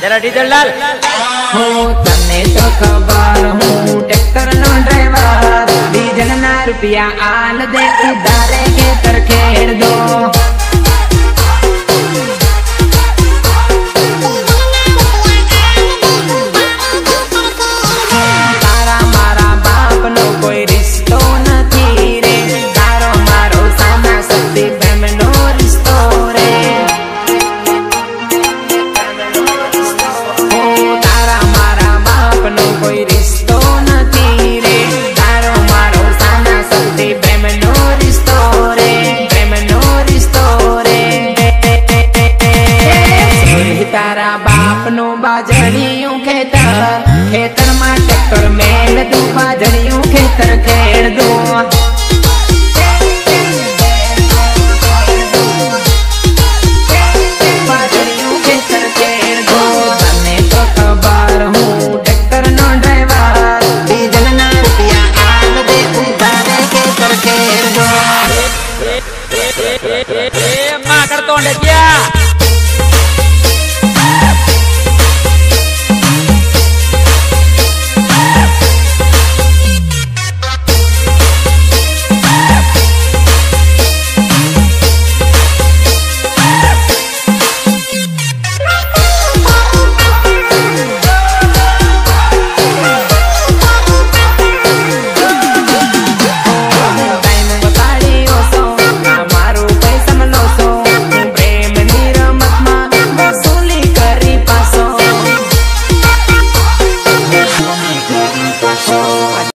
જરા ડીઝલ લાલ હો તને તો ખબર હું ટ્રેક્ટર નો ડ્રાઈવર ડીઝલ ના રૂપિયા આલ દે ઉધારે ખેતર ખેડ દો તારા બાપ નું બાજણિયું ખેતર ખેતર માં ટ્રેક્ટર મેળ દો બાજણિયું ए ए माकड़ तोंड क्या